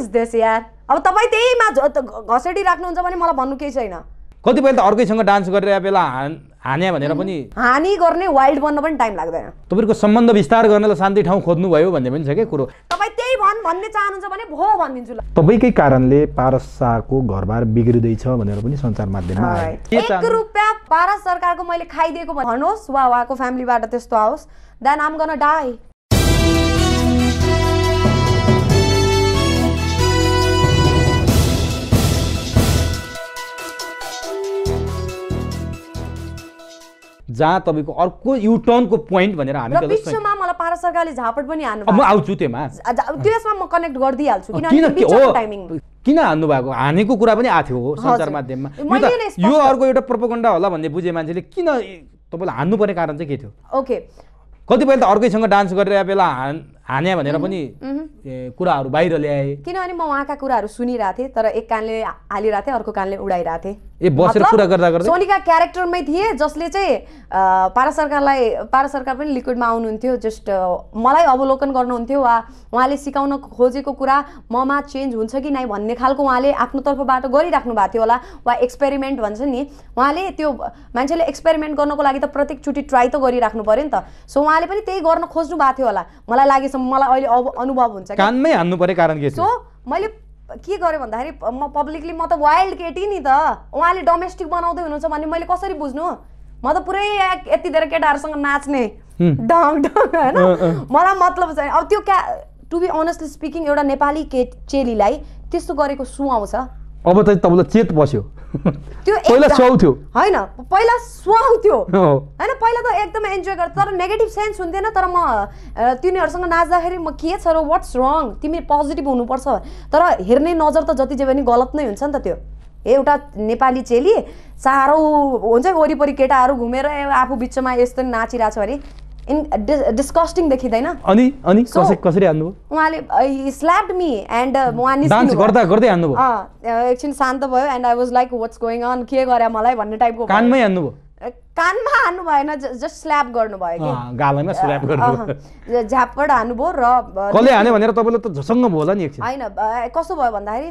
Is this यार? अब तपाईँ त्यहीमा घसेडी राख्नुहुन्छ भने मलाई भन्नु केही छैन। कतिपय त अर्कैसँग डान्स गरिरहेको बेला हान हान्या भनेर पनि हानि गर्ने वाइल्ड बन्न पनि टाइम लाग्दैन। तपाईँको सम्बन्ध विस्तार गर्नलाई शान्ति ठाउँ खोज्नुभयो भन्ने पनि छ क्या कुरो। तपाईँ त्यही भन् भन्ने चाहनुहुन्छ भने भो भनिदिन्छु ल। तपाईँकै कारणले पारस शाहको घरबार बिग्रिँदैछ भनेर पनि सञ्चार माध्यममा आयो। एक रुपियाँ भारत सरकारको मैले खाइदिएको भन्- भन्नुहोस् वा उहाँको फ्यामिलीबाट त्यस्तो आओस्। देन आम गन डाई जहाँ तपाईँको अर्को युटर्नको पोइन्ट भनेर हामी विश्वमा मलाई भारत सरकारले झापड पनि हान्नु अब म आउँछु। जा- त्यसमा म कनेक्ट गरिदिइहाल्छु किन किन हान्नु भएको हानेको कुरा पनि आएको थियो हो सञ्चार। माध्यममा। यो अर्को एउटा प्रोपोगन्डा होला भन्ने बुझे मान्छेले किन तपाईँलाई हान्नु पर्ने कारण चाहिँ के थियो? ओके कतिपय त अर्कैसँग डान्स गरिरहेको बेला हान हान्या भनेर पनि कुराहरू बाहिर ल्याए। किनभने म उहाँका कुराहरू सुनिरहेको थिएँ तर एक कानले हालिरहेको थिएँ अर्को कानले उडाइरहेको थिएँ। ए बसेर कुरा गर्दा गर्दै? सोनिका क्यारेक्टरमा थिए जसले चाहिँ भारत सरकारलाई भारत सरकार पनि लिक्विडमा आउनुहुन्थ्यो जस्ट मलाई अवलोकन गर्नुहुन्थ्यो वा उहाँले सिकाउन खोजेको कुरा ममा चेन्ज हुन्छ कि नै भन्ने खालको उहाँले आफ्नो तर्फबाट गरिराख्नु भएको थियो होला वा एक्सपेरिमेन्ट भन्छ नि उहाँले त्यो मान्छेले एक्सपेरिमेन्ट गर्नको लागि त प्रत्येकचोटि ट्राई त गरिराख्नु पऱ्यो नि त। सो उहाँले पनि त्यही गर्न खोज्नु भएको थियो होला। मलाई लागेसम्म मलाई अहिले अब अनुभव हुन्छ कानमै हान्नु पर्ने कारण के सो मैले के गरेँ भन्दाखेरि म पब्लिकली म त वाइल्ड केटी नि त। उहाँले डोमेस्टिक बनाउँदै हुनुहुन्छ भन्ने मैले कसरी बुझ्नु? म त पुरै यति धेरै केटाहरूसँग नाच्ने डङ डङ होइन? मलाई मतलब छैन। अब त्यो क्या टु बी अनेस्टली स्पिकिङ एउटा नेपाली के चेलीलाई त्यस्तो गरेको सुहाउँछ। अब त तपाईँलाई चेत बस्यो। त्यो पहिला सुहाउँथ्यो। होइन पहिला सुहाउँथ्यो। होइन पहिला त एकदमै इन्जोय गर्छ तर नेगेटिभ सेन्स हुन्थेन तर म तिनीहरूसँग नाच्दाखेरि म के छ र वाट्स रङ तिमी पोजिटिभ हुनुपर्छ। तर हेर्ने नजर त जति जे पनि गलत नै हुन्छ नि त त्यो। एउटा नेपाली चेली साह्रो हुन्छ वरिपरि केटाहरू घुमेर आफू बिचमा यस्तो नाचिरहेको छ भने इन डिस्कस्टिङ देखिँदैन अनि अनि कसरी हान्नुभयो उहाँले स्ल्याप्ड मी एन्ड उहाँ डान्स। गर्दा गर्दै हान्नुभयो अँ, एकछिन शान्त भयो and I was like what's going on के गरे मलाई भन्ने टाइपको। कानमै हान्नुभयो कानमा हान्नु भएन जस्ट स्ल्याप गर्नुभयो कि गालामा स्ल्याप गर्नुभयो झ्यापड हान्नुभयो र कसले हान्यो भनेर तपाईँलाई त झसङ्ग भयो होला नि एकछिन होइन कस्तो भयो भन्दाखेरि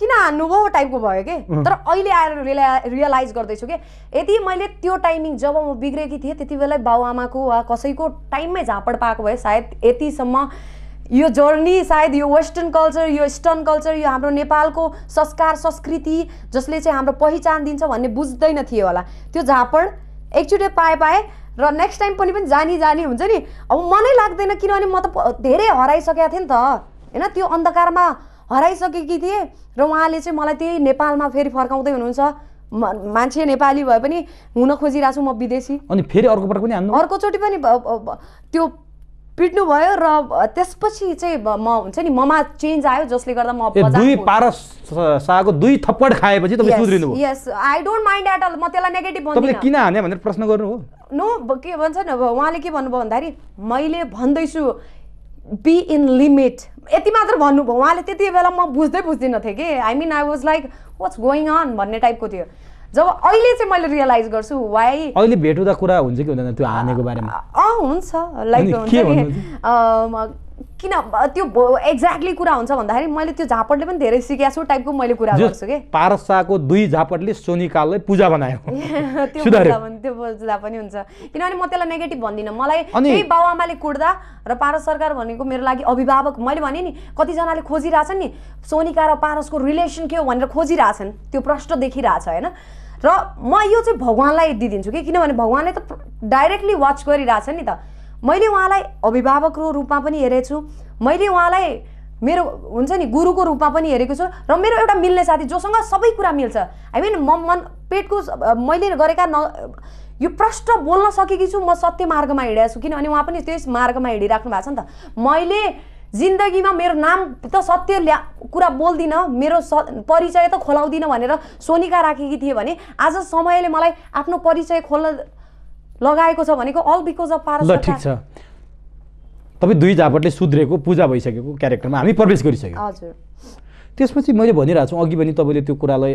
किन हान्नुभयो टाइपको भयो कि? तर अहिले आएर रियला रियलाइज गर्दैछु कि? यदि मैले त्यो टाइमिङ जब म बिग्रेकी थिएँ त्यति बेला बाउआमाको वा कसैको टाइममै झापड पाएको भए सायद यतिसम्म यो जर्नी सायद यो वेस्टर्न कल्चर यो इस्टर्न कल्चर यो हाम्रो नेपालको संस्कार संस्कृति जसले चाहिँ हाम्रो पहिचान दिन्छ भन्ने बुझ्दैन थियो होला। त्यो झापड एकचोटि पाए पाएँ र नेक्स्ट टाइम पनि पनि जानी जानी हुन्छ नि। अब मनै लाग्दैन किनभने म त धेरै हराइसकेको थिएँ नि त। होइन त्यो अन्धकारमा हराइसकेकी थिएँ र उहाँले चाहिँ मलाई त्यही नेपालमा फेरि फर्काउँदै हुनुहुन्छ। मान्छे नेपाली भए पनि हुन खोजिरहेको छु म विदेशी। अनि फेरि अर्को पटक पनि हान्नु? अर्कोचोटि पनि त्यो पिट्नु भयो र त्यसपछि चाहिँ म हुन्छ नि ममा चेन्ज आयो जसले गर्दा म दुई पारस दुई थप्पड खाएपछि तपाईँ सुध्रिनु भयो yes I don't mind at all म त्यसलाई नेगेटिभ तपाईँले किन हाने भनेर प्रश्न गर्नु हो नो के भन्छ नि उहाँले के भन्नुभयो भन्दाखेरि मैले भन्दैछु बी इन लिमिट यति मात्र भन्नुभयो उहाँले त्यति बेला म बुझ्दै बुझ्दिनँ थिएँ कि। I mean I was like what's going on भन्ने टाइपको थियो। जब अहिले चाहिँ मैले रियलाइज गर्छु वाइ अहिले भेट हुँदा कुरा हुन्छ कि हुँदैन त्यो हानेको बारेमा? अँ हुन्छ। लाइक हुन्छ किन त्यो एक्ज्याक्टली कुरा हुन्छ भन्दाखेरि मैले त्यो झापडले पनि धेरै सिकेको छु टाइपको मैले कुरा गर्छु कि। पारस शाहको दुई झापटले सोनिकाललाई पूजा बनायो। त्यो। बुझ्दा पनि त्यो बुझ्दा पनि हुन्छ। किनभने म त्यसलाई नेगेटिभ भन्दिनँ। मलाई त्यही बाबुआमाले कुट्दा र पारस सरकार भनेको मेरो लागि अभिभावक। मैले भने नि कतिजनाले खोजिरहेछन् नि सोनिका र पारसको रिलेसन के हो भनेर खोजिरहेछन्। त्यो प्रश्न देखिरहेछ होइन? र म यो चाहिँ भगवान्लाई दिइदिन्छु कि? किनभने भगवान्ले त डाइरेक्टली वाच गरिरहेछ नि त। मैले उहाँलाई अभिभावकको रूपमा पनि हेरेको छु। मैले उहाँलाई मेरो हुन्छ नि गुरुको रूपमा पनि हेरेको छु र मेरो एउटा मिल्ने साथी जोसँग सबै कुरा मिल्छ। आई मिन म मन पेटको मैले गरेका न यो प्रश्न बोल्न सकेकी छु म सत्य मार्गमा हिँडेको छु। किनभने उहाँ पनि त्यस मार्गमा हिँडिराख्नु भएको छ नि त। मैले जिन्दगीमा मेरो नाम त सत्य ल्या कुरा बोल्दिनँ मेरो स परिचय त खोलाउँदिनँ भनेर सोनिका राखेकी थिएँ भने आज समयले मलाई आफ्नो परिचय खोल्न लगाएको छ भनेको अल बिकज अफ पारस ल ठिक। छ। तपाईँ दुई झापटले सुध्रेको पूजा भइसकेको क्यारेक्टरमा हामी प्रवेश गरिसक्यौँ हजुर। त्यसपछि मैले भनिरहेको छु अघि पनि तपाईँले त्यो कुरालाई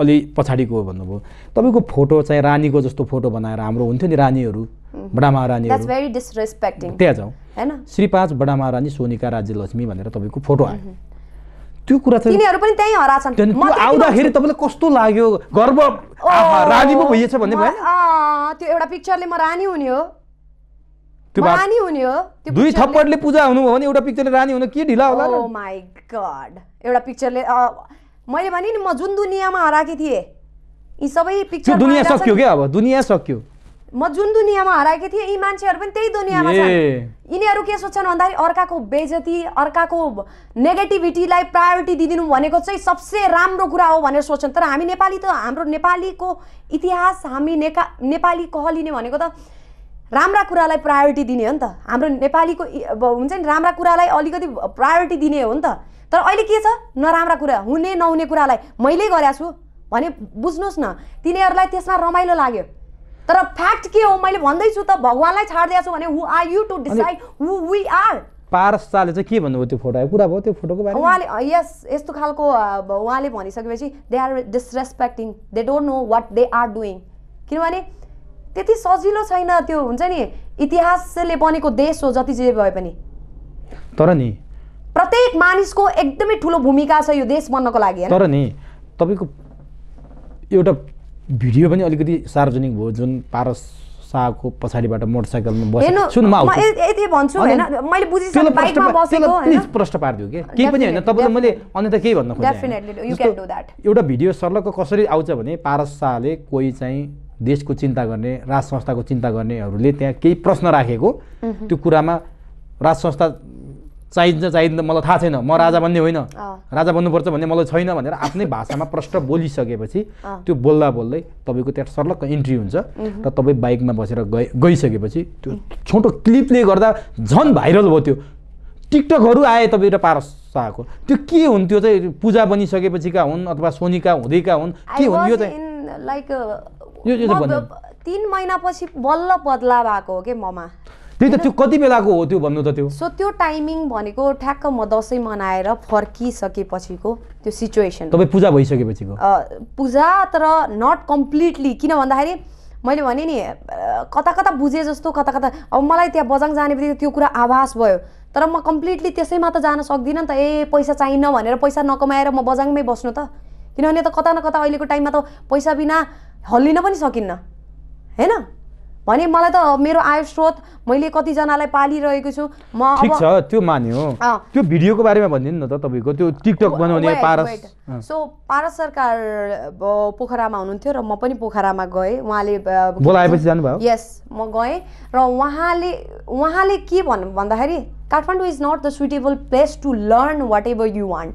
अलि पछाडिको हो भन्नुभयो। तपाईँको फोटो चाहिँ रानीको जस्तो फोटो बनाएर हाम्रो हुन्थ्यो नि रानीहरू बडा डिसरेस्पेक्टिङ त्यहाँ जाउँ। होइन? श्री पाँच बडा महारानी सोनिका राज्यलक्ष्मी भनेर तपाईँको फोटो आयो। त्यो कुरा चाहिँ तिनीहरू पनि त्यहीँ हराछन् आउँदाखेरि। तपाईँलाई कस्तो लाग्यो? गर्व आहा, रानी पो भइएछ भन्ने भयो अँ, त्यो एउटा पिक्चरले म रानी हुने हो। त्यो रानी हुने हो। त्यो दुई थप्पडले पूजा हुनुभयो भने एउटा पिक्चरले रानी हुन के ढिला होला ओ माई गड एउटा पिक्चरले मैले भने नि म जुन दुनियाँमा हराएकी थिएँ यी सबै पिक्चर दुनियाँ। सक्यो क्या अब दुनियाँ सक्यो। म जुन दुनियाँमा हराएकी थिएँ यी मान्छेहरू पनि त्यही दुनियाँमा छन्। यिनीहरू के सोच्छन् भन्दाखेरि अर्काको बेजती अर्काको नेगेटिभिटीलाई प्रायोरिटी दिइदिनु भनेको चाहिँ सबसे राम्रो कुरा हो भनेर सोच्छन्। तर हामी नेपाली त हाम्रो नेपालीको इतिहास हामी नेका नेपाली कहलिने भनेको त राम्रा कुरालाई प्रायोरिटी दिने हो नि त। हाम्रो नेपालीको हुन्छ नि राम्रा कुरालाई अलिकति प्रायोरिटी दिने हो नि त। तर अहिले के छ? नराम्रा कुरा हुने नहुने कुरालाई मैले गरेको छु। भने बुझ्नुहोस् न तिनीहरूलाई त्यसमा रमाइलो लाग्यो। तर फ्याक्ट के हो मैले भन्दैछु त भगवान्लाई छाडिदिएको छु भने who are you to decide who we are Paras शाहले चाहिँ के भन्नुभयो त्यो फोटो कुरा भयो त्यो फोटोको बारेमा? उहाँले यस यस्तो खालको उहाँले भनिसकेपछि they are disrespecting they don't know what they are doing किनभने त्यति सजिलो छैन त्यो हुन्छ नि इतिहासले बनेको देश हो जति जे भए पनि। तर नि प्रत्येक मानिसको एकदमै ठुलो भूमिका छ यो देश बन्नको लागि तर नि तपाईँको एउटा भिडियो पनि अलिकति सार्वजनिक भयो जुन पारस शाहको पछाडिबाट मोटरसाइकलमा बसेर सुन्नु म य- यति भन्छु होइन? मैले बुझिसकेँ बाइकमा बसेको होइन? प्रश्न पारिदियो कि? केही पनि Definitely, तपाईँलाई मैले. अन्य त केही भन्न खोजेँ जस्तो can do that. एउटा भिडियो सर्लक्क कसरी आउँछ भने पारस शाहले कोही चाहिँ देशको चिन्ता गर्ने राज संस्थाको चिन्ता गर्नेहरूले त्यहाँ केही प्रश्न राखेको त्यो कुरामा राज संस्था चाहिन्छ चाहिँदैन। मलाई थाहा छैन। म राजा बन्ने होइन। राजा बन्नुपर्छ भन्ने मलाई छैन भनेर आफ्नै भाषामा प्रष्ट बोलिसकेपछि। त्यो बोल्दा बोल्दै तपाईँको त्यहाँ सर्लक्क इन्ट्री हुन्छ र तपाईँ बाइकमा बसेर गए गइसकेपछि त्यो छोटो क्लिपले गर्दा झन् भाइरल भयो त्यो। टिकटकहरू आए तपाईँ र पारस शाहको त्यो के हुन्? त्यो चाहिँ पूजा बनिसकेपछिका हुन् अथवा सोनिका हुँदैका हुन्? के हुन्? यो चाहिँ like यो- भन्नु। तिन महिनापछि बल्ल बदला भएको हो कि ममा? त्यही त त्यो कति बेलाको हो त्यो भन्नु त त्यो? सो त्यो टाइमिङ भनेको ठ्याक्क म दसैँ मनाएर फर्किसकेपछिको त्यो सिचुएसन तपाईँ पूजा भइसकेपछिको? पूजा तर नट कम्प्लिटली किन भन्दाखेरि मैले भने नि कता कता बुझेँ जस्तो कता कता अब मलाई त्यहाँ बजाङ जाने बित्तिकै त्यो कुरा आभास भयो। तर म कम्प्लिटली त्यसैमा त जान सक्दिनँ नि त। ए पैसा चाहिन्न भनेर पैसा नकमाएर म बजाङमै बस्नु त। किनभने त कता न कता अहिलेको टाइममा त पैसा बिना हल्लिन पनि सकिन्न। होइन? भने मलाई त मेरो आय स्रोत मैले कतिजनालाई पालिरहेको छु। म ठिक छ त्यो मान्यो। त्यो भिडियोको बारेमा भनिदिनु न त तपाईँको। त्यो टिकटक बनाउने पारस। सो पारस सरकार पोखरामा हुनुहुन्थ्यो र म पनि पोखरामा गएँ। उहाँले बोलाएपछि जानुभयो? यस म गएँ र उहाँले उहाँले के भन् भन्दाखेरि Kathmandu is not the suitable place to learn whatever you want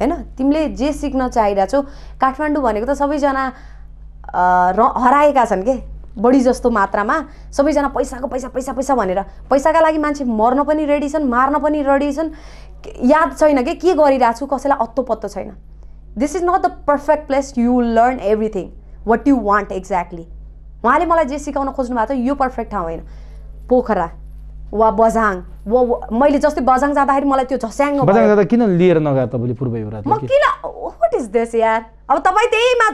होइन? तिमीले जे सिक्न चाहिरहेछौ काठमाडौँ भनेको त सबैजना र हराएका छन् के? बढी जस्तो मात्रामा सबैजना पैसाको पैसा पैसा पैसा भनेर पैसाका लागि मान्छे मर्न पनि रेडी छन् मार्न पनि रेडी छन्। याद छैन कि के गरिरहेको छु कसैलाई अत्तो पत्तो छैन this is not the perfect place you learn everything what you want exactly उहाँले मलाई जे सिकाउन खोज्नु भएको थियो यो पर्फेक्ट ठाउँ होइन। पोखरा वा बझाङ वा मैले जस्तै बझाङ जाँदाखेरि मलाई त्यो। जाँदा किन लिएर नगयो तपाईँले पूर्व युवराज म किन वाट इज दिस यार? अब तपाईँ त्यहीमा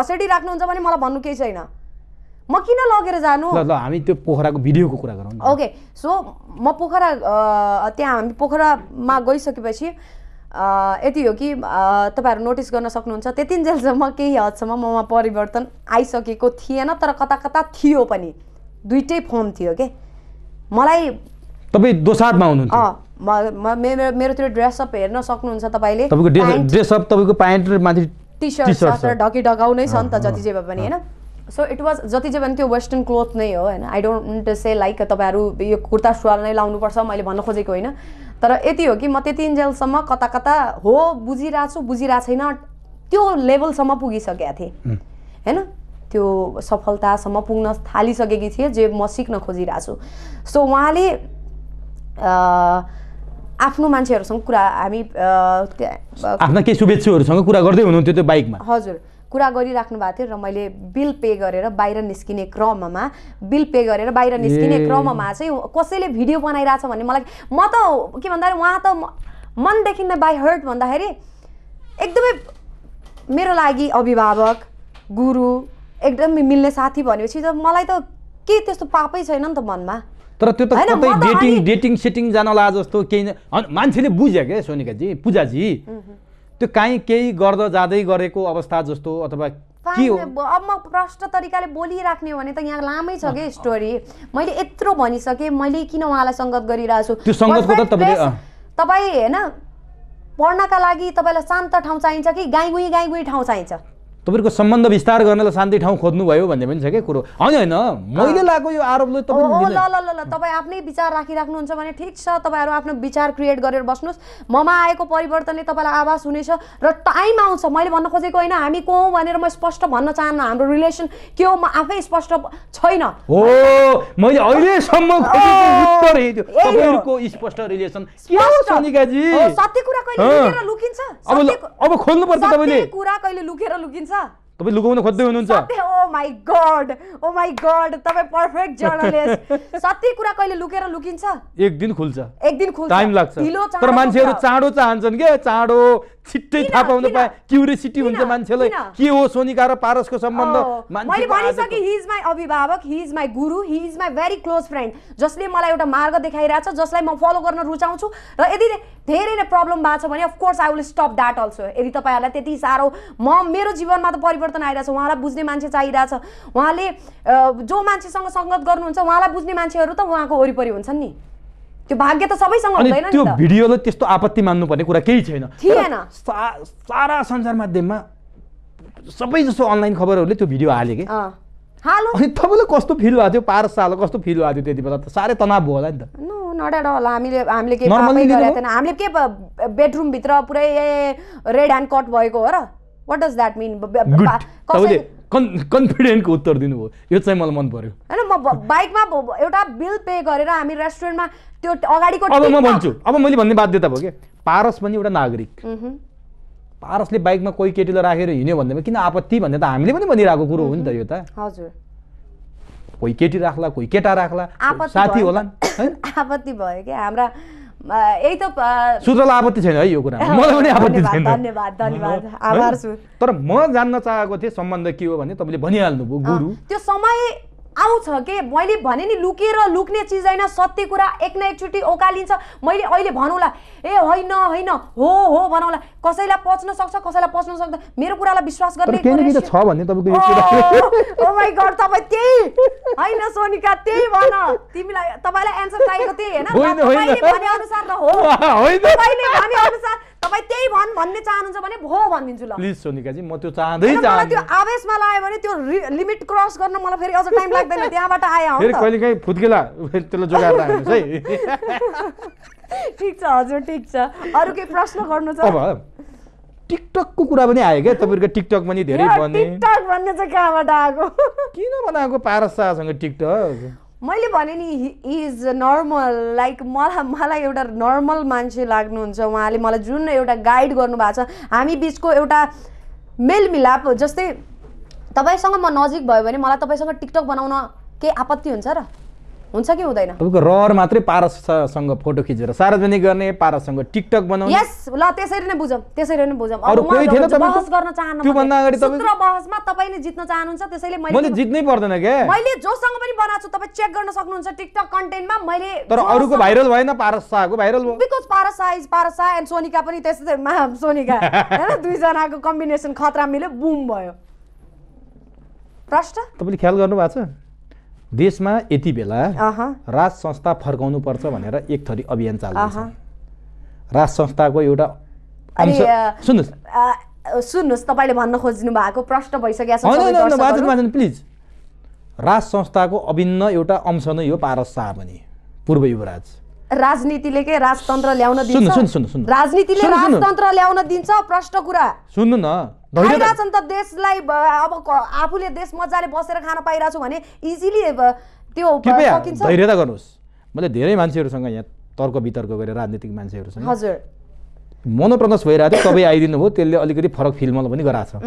घसेडी राख्नुहुन्छ भने मलाई भन्नु केही छैन। म किन लगेर जानु? ल हामी त्यो पोखराको भिडियोको कुरा गरौँ ओके सो म पोखरा त्यहाँ हामी पोखरामा गइसकेपछि अ, यति हो कि तपाईँहरू नोटिस गर्न सक्नुहुन्छ त्यतिन्जेलसम्म केही हदसम्म ममा परिवर्तन आइसकेको थिएन तर कता कता थियो पनि। दुइटै फर्म थियो के मलाई तपाईँ दोसाटमा हुनुहुन्थ्यो। अँ म म- मेरो मेरोतिर ड्रेसअप हेर्न सक्नुहुन्छ तपाईँले। तपाईँको ड्रेसअप तपाईँको प्यान्ट र माथि टी सर्ट। ढकी ढकाउनै छ नि त जति जे भए पनि होइन? सो इट वाज जति जे भने त्यो वेस्टर्न क्लोथ नै हो होइन? आई डोन्ट से लाइक तपाईँहरू यो कुर्ता सुरुवाल नै लाउनुपर्छ मैले भन्न खोजेको होइन। तर यति हो कि म त्यति इन्जेलसम्म कता कता हो बुझिरहेको छु बुझिरहेको छैन त्यो लेभलसम्म पुगिसकेका थिएँ। होइन? त्यो सफलतासम्म पुग्न थालिसकेकी थिएँ जे म सिक्न खोजिरहेको छु सो उहाँले आफ्नो मान्छेहरूसँग कुरा हामी आफ्ना केही शुभेच्छुहरूसँग कुरा गर्दै हुनुहुन्थ्यो त्यो बाइकमा। हजुर। कुरा गरिराख्नु भएको थियो र मैले बिल पे गरेर बाहिर निस्किने क्रममा बिल पे गरेर बाहिर निस्किने। क्रममा चाहिँ कसैले भिडियो बनाइरहेछ भन्ने मलाई म त के भन्दाखेरि उहाँ त मनदेखि नै बाई हर्ट भन्दाखेरि एकदमै मेरो लागि अभिभावक गुरु एकदमै मिल्ने साथी भनेपछि त मलाई त के त्यस्तो पापै छैन नि त मनमा। तर त्यो त कतै डेटिङ डेटिङ सेटिङ जान ला जस्तो केही मान्छेले बुझ्यो क्या सोनिकाजी पूजाजी। त्यो काहीँ केही गर्दा जाँदै गरेको अवस्था जस्तो अथवा के हो? अब म प्रष्ट तरिकाले बोलिराख्ने हो भने त यहाँ लामै छ कि स्टोरी मैले यत्रो भनिसकेँ मैले किन उहाँलाई सङ्गत गरिरहेको छु। तपाईँ होइन पढ्नका लागि तपाईँलाई शान्त ठाउँ चाहिन्छ कि गाईगुई गाईगुई ठाउँ चाहिन्छ? तपाईँको सम्बन्ध विस्तार गर्नलाई शान्ति ठाउँ खोज्नुभयो भन्ने पनि छ क्या कुरो। होइन होइन। मैले लगाएको यो आरोपले तपाईँ ल। ल ल ल तपाईँ आफ्नै विचार राखिराख्नुहुन्छ भने ठिक छ तपाईँहरू आफ्नो विचार क्रिएट गरेर बस्नुहोस्। ममा आएको परिवर्तनले तपाईँलाई आवाज हुनेछ र टाइम आउँछ। मैले भन्न खोजेको होइन हामी को हौँ भनेर म स्पष्ट भन्न चाहन्न हाम्रो रिलेसन के हो म आफै स्पष्ट छैन। हो मैले अहिलेसम्म स्पष्ट रिलेसन सत्य कुरा कहिले लुकिन्छ? अब खोल्नुपर्छ तपाईँले। कुरा कहिले लुकेर लुकिन्छ? तपाईँ लुकाउन खोज्दै हुनुहुन्छ। Oh my God oh my God तपाईँ पर्फेक्ट जर्नलिस्ट सत्य कुरा कहिले लुकेर लुकिन्छ? एक दिन खुल्छ। एक दिन खुल्छ। टाइम लाग्छ। तर मान्छेहरू। चाँडो चाहन्छन् के? चाँडो छिट्टै? थाहा पाउन? पाए। क्युरिसिटी हुन्छ? मान्छेलाई? के हो सोनिका र पारसको सम्बन्ध? मैले भनिसकेँ हि इज माई अभिभावक he is my guru he is my very close friend जसले मलाई एउटा मार्ग देखाइरहेछ जसलाई म फलो गर्न रुचाउँछु। र यदि धेरै नै प्रब्लम भएको छ भने of course I will stop that also यदि तपाईँहरूलाई त्यति साह्रो म मेरो जीवनमा त परिवर्तन आइरहेछ उहाँलाई बुझ्ने मान्छे चाहिरहेछ। उहाँले जो मान्छेसँग सङ्गत गर्नुहुन्छ उहाँलाई बुझ्ने मान्छेहरू त उहाँको वरिपरि हुन्छन् नि। त्यो भाग्य त सबैसँग हुँदैन त्यो भिडियोलाई त्यस्तो आपत्ति मान्नुपर्ने कुरा केही छैन। थिएन। सारा सञ्चार माध्यममा सबै जसो अनलाइन खबरहरूले त्यो भिडियो हाले कि? अनि तपाईँलाई कस्तो फिल भएको थियो? पारस साल कस्तो फिल भएको थियो त्यति बेला त? साह्रै तनाव भयो होला नि त। नो नट एट अल हामीले हामीले थिएन। हामीले के बेडरुमभित्र पुरै रेड ह्यान्ड कट भएको हो र? वाट डज द्याट मिन कन्फिडेन्टको उत्तर दिनुभयो। यो चाहिँ मलाई मन पर्यो। होइन म बाइकमा एउटा बिल पे गरेर हामी रेस्टुरेन्टमा त्यो अगाडिको अब म भन्छु। अब मैले भन्ने बाध्यता भयो कि? पारस पनि एउटा नागरिक। पारसले बाइकमा कोही केटीलाई राखेर हिँड्यो भन्दैमा किन आपत्ति भन्ने त हामीले पनि भनिरहेको कुरो हो नि त यो त। हजुर। कोही केटी राख्ला कोही केटा राख्ला आपत्ति साथी होला आपत्ति भयो क्या? हाम्रा यही त सूत्रलाई आपत्ति छैन है यो कुरा। मलाई पनि आपत्ति छैन। धन्यवाद धन्यवाद। आभार छु। तर म जान्न चाहेको थिएँ सम्बन्ध के हो भने तपाईँले भनिहाल्नुभयो गुरु। त्यो समय आउँछ के? मैले भने नि लुकेर लुक्ने चिज होइन सत्य कुरा एक न एकचोटि ओकालिन्छ। मैले अहिले भनौँला ए होइन होइन हो हो भनौँला कसैलाई पच्न सक्छ कसैलाई पच्न सक्दैन। मेरो कुरालाई विश्वास गर्ने गड तपाईँ त्यही होइन सोनिका त्यही भन। तिमीलाई तपाईँलाई एन्सर चाहिएको त्यही होइन? तपाईँ त्यही भन् भन्ने चाहनुहुन्छ भने हो भनिदिन्छु ल। प्लिज सोनिकाजी म त्यो चाहँदै मलाई त्यो चाहन्छु। आवेशमा लाग्यो भने त्यो लिमिट क्रस गर्न मलाई फेरि अझ टाइम लाग्दैन त्यहाँबाट आयो हो फेरि। कहिले काहीँ फुत्केला त्यसलाई जोगाएर राख्नुहोस् है। ठिक छ हजुर ठिक छ। अरू केही प्रश्न गर्नु छ? अब टिकटकको कुरा पनि आयो क्या तपाईँहरूको टिकटक पनि धेरै यो बने टिकटक भन्ने चाहिँ कहाँबाट आएको? किन बनाएको पारस शाहसँग टिकटक? मैले भने नि इज नर्मल लाइक मलाई मलाई एउटा नर्मल मान्छे लाग्नुहुन्छ। उहाँले मलाई जुन एउटा गाइड गर्नुभएको छ। हामी बिचको एउटा मेलमिलाप जस्तै तपाईँसँग म नजिक भयो भने मलाई तपाईँसँग टिकटक बनाउन केही आपत्ति हुन्छ र? हुन्छ कि हुँदैन? तपाईँको रहर मात्रै पारससँग फोटो खिचेर सार्वजनिक गर्ने पारससँग टिकटक बनाउने। यस ल त्यसरी नै बुझौँ त्यसरी नै बुझौँ। अरू कोही थिएन बहस? गर्न चाहन्न त्योभन्दा। अगाडि तपाईँ- बहसमा तपाईँले जित्न चाहनुहुन्छ त्यसैले मैले मैले जित्नै पर्दैन क्या मैले जोसँग पनि बनाएको छु तपाईँ चेक गर्न सक्नुहुन्छ टिकटक कन्टेन्टमा मैले तर अरूको भाइरल भएन पारस शाहको भाइरल भयो। Because Parasa is Parasa and Sonika पनि त्यस्तै मा सोनिका होइन दुईजनाको कम्बिनेसन खतरा मिल्यो बुम भयो। प्रष्ट तपाईँले ख्याल गर्नु भएको छ? देशमा यति बेला राज संस्था फर्काउनु पर्छ भनेर एक थरी अभियान चाल्दैछ। राज संस्थाको एउटा सुन्नुहोस् सुन्नुहोस् तपाईँले भन्न खोज्नु भएको प्रश्न भइसकेको छ। वाचन प्लिज राज संस्थाको अभिन्न एउटा अंश नै हो पारस शाह पनि पूर्व युवराज राजनीतिले के राजतन्त्र ल्याउन दिन्छ। राजनीतिले। राजतन्त्र ल्याउन दिन्छ प्रष्ट कुरा सुन्नु न धैर्य खाइरहेछ नि त देशलाई अब आफूले देश मजाले बसेर खान पाइरहेको छु भने इजिली त्यो धैर्यता गर्नुहोस्। मैले धेरै मान्छेहरूसँग यहाँ तर्क वितर्क गरेर राजनीतिक मान्छेहरूसँग हजुर। मनोप्रदोष भइरहेको थियो। तपाईँ आइदिनु भयो त्यसले अलिकति फरक फिल मलाई पनि गराएको छ।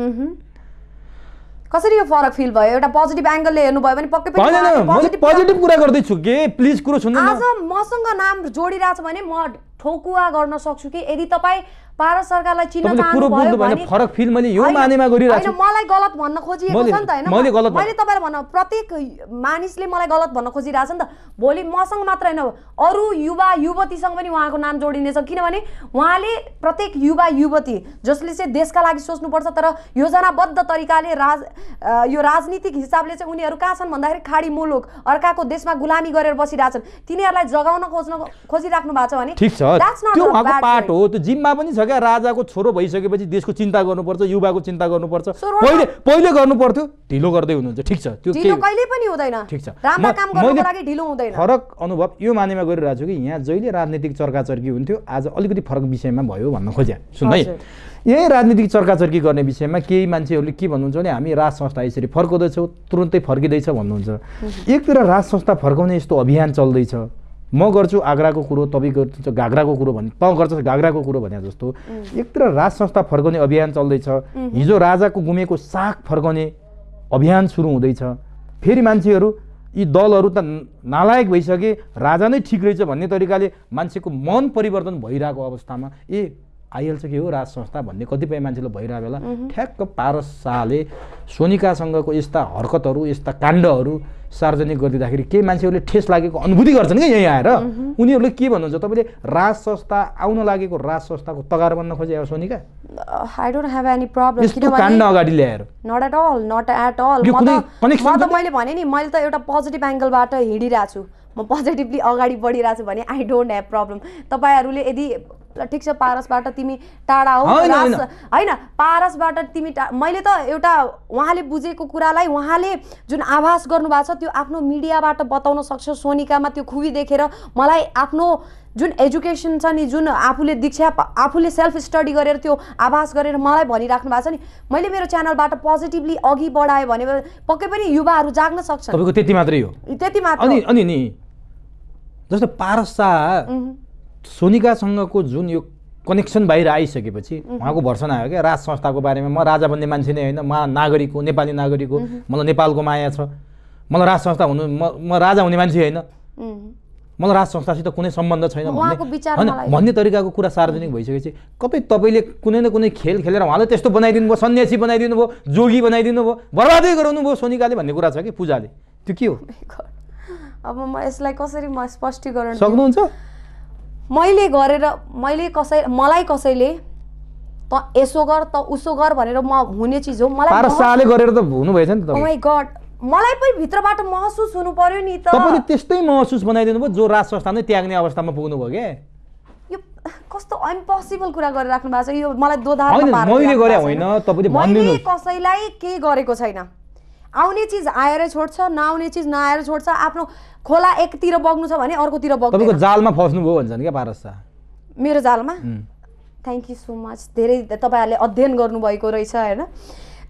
कसरी यो फरक फिल भयो? एउटा पोजिटिभ एङ्गलले हेर्नुभयो भने पक्कै पनि पोजिटिभ कुरा गर्दैछु के? प्लिज कुरो सुन्नु आज मसँग नाम जोडिरहेको छ भने म ठोकुवा गर्न सक्छु कि? यदि तपाईँ भारत सरकारलाई चिन्न चाहनुभयो भने फरक फिल मैले यो मानेमा गरिरहेको छु। मलाई गलत भन्न खोजिएको छ नि त होइन? मैले गलत मैले तपाईँलाई भन्न प्रत्येक मानिसले मलाई गलत भन्न खोजिरहेको छ नि त। भोलि मसँग मात्र होइन अरू युवा युवतीसँग पनि उहाँको नाम जोडिनेछ। किनभने उहाँले प्रत्येक युवा युवती जसले चाहिँ देशका लागि सोच्नुपर्छ तर योजनाबद्ध तरिकाले राज यो राजनीतिक हिसाबले चाहिँ उनीहरू कहाँ छन् भन्दाखेरि खाडी मुलुक अर्काको देशमा गुलामी गरेर बसिरहेछन्। तिनीहरूलाई जगाउन खोज्न खोजिराख्नु भएको छ भने ठिक छ। त्यो उहाँको पार्ट. हो त्यो जिम्मा पनि छ क्या। राजाको छोरो भइसकेपछि देशको चिन्ता गर्नुपर्छ युवाको चिन्ता गर्नुपर्छ। पहिले पहिले गर्नु पर्थ्यो ढिलो गर्दै हुनुहुन्छ। ठिक छ त्यो कहिले पनि हुँदैन। ठिक छ। फरक अनुभव यो मानेमा गरिरहेको छु कि यहाँ जहिले राजनीतिक चर्काचर्की हुन्थ्यो आज अलिकति फरक विषयमा भयो भन्न खोज्या। सुन है। यही राजनीतिक चर्काचर्की गर्ने विषयमा केही मान्छेहरूले के भन्नुहुन्छ भने हामी राज संस्था यसरी फर्काउँदैछौँ तुरन्तै फर्किँदैछ भन्नुहुन्छ। एकतिर राज संस्था फर्काउने यस्तो अभियान चल्दैछ। म गर्छु आग्राको कुरो तपाईँ गर्छ घाग्राको कुरो भने त गर्छ घाग्राको कुरो भने जस्तो। एकतिर राज संस्था फर्काउने अभियान चल्दैछ। हिजो राजाको गुमेको साग फर्काउने अभियान सुरु हुँदैछ। फेरि मान्छेहरू यी दलहरू त नालायक भइसके राजा नै ठिक रहेछ भन्ने तरिकाले मान्छेको मन परिवर्तन भइरहेको अवस्थामा ए आइहाल्छ कि हो राज संस्था भन्ने कतिपय मान्छेले भइरहेको बेला ठ्याक्क पारस शाहले सोनिकासँगको यस्ता हरकतहरू यस्ता काण्डहरू सार्वजनिक गरिदिँदाखेरि केही मान्छेहरूले ठेस लागेको अनुभूति गर्छन् क्या यहीँ आएर। उनीहरूले के भन्नुहुन्छ? तपाईँले राज संस्था आउन लागेको राज संस्थाको तगार बन्न खोजे हो Sonika. I don't have any problem काण्ड अगाडि ल्याएर। Not at all not at all? मैले भने नि मैले त एउटा पोजिटिभ एङ्गलबाट हिँडिरहेको छु म पोजिटिभली अगाडि बढिरहेको छु भने आई डोन्ट ह्याभ प्रब्लम तपाईँहरूले यदि ठिक छ पारसबाट तिमी टाढा हो होइन, रास- होइन। होइन पारसबाट तिमी टा मैले त एउटा उहाँले बुझेको कुरालाई उहाँले जुन आभास गर्नुभएको छ त्यो आफ्नो मिडियाबाट बताउन सक्छ। सोनिकामा त्यो खुबी देखेर मलाई आफ्नो जुन एजुकेसन छ नि जुन आफूले दीक्षा आफूले सेल्फ स्टडी गरेर त्यो आभास गरेर मलाई भनिराख्नु भएको छ नि मैले मेरो च्यानलबाट पोजिटिभली अघि बढाएँ भने पक्कै पनि युवाहरू जाग्न तपाईँको त्यति मात्रै हो। त्यति मात्र अनि नि जस्तो पारस शाह। सोनिकासँगको जुन यो कनेक्सन बाहिर आइसकेपछि उहाँको भर्सन आयो क्या। राज संस्थाको बारेमा म राजा बन्ने मान्छे नै होइन। म नागरिक हो नेपाली नागरिक हो। मलाई नेपालको माया छ। मलाई राज संस्था हुनु म म राजा हुने मान्छे होइन। मलाई राज संस्थासित कुनै सम्बन्ध छैन भन्ने होइन, भन्ने तरिकाको कुरा सार्वजनिक भइसकेपछि कतै तपाईँले कुनै न कुनै खेल खेलेर उहाँलाई त्यस्तो बनाइदिनु भयो सन्यासी बनाइदिनु भयो जोगी बनाइदिनु भयो बर्बादै गराउनु भयो सोनिकाले भन्ने कुरा छ कि पूजाले। त्यो के हो? अब म यसलाई कसरी म स्पष्टीकरण? सक्नुहुन्छ? मैले गरेर मैले कसै मलाई कसैले त यसो गर त उसो गर भनेर म हुने चिज हो। मलाई गरेर त हुनुभएछ नि त माई गड मलाई पनि भित्रबाट महसुस हुनु पर्यो नि त। तपाईँले त्यस्तै महसुस बनाइदिनु भयो जो राज संस्था नै त्याग्ने अवस्थामा पुग्नु भयो क्या यो कस्तो इम्पोसिबल कुरा गरिराख्नु भएको छ। यो मलाई पारेर मैले राख्नु गरे होइन। तपाईँले मैले। कसैलाई केही गरेको छैन। आउने चिज आएर छोड्छ नआउने चिज नआएर छोड्छ आफ्नो खोला एकतिर बग्नु छ भने अर्कोतिर तपाईँको बग्दैन जालमा फस्नुभयो भन्छन् क्या पारस शाह मेरो जालमा. थ्याङ्क यू सो मच धेरै तपाईँहरूले अध्ययन गर्नुभएको रहेछ होइन?